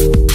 You.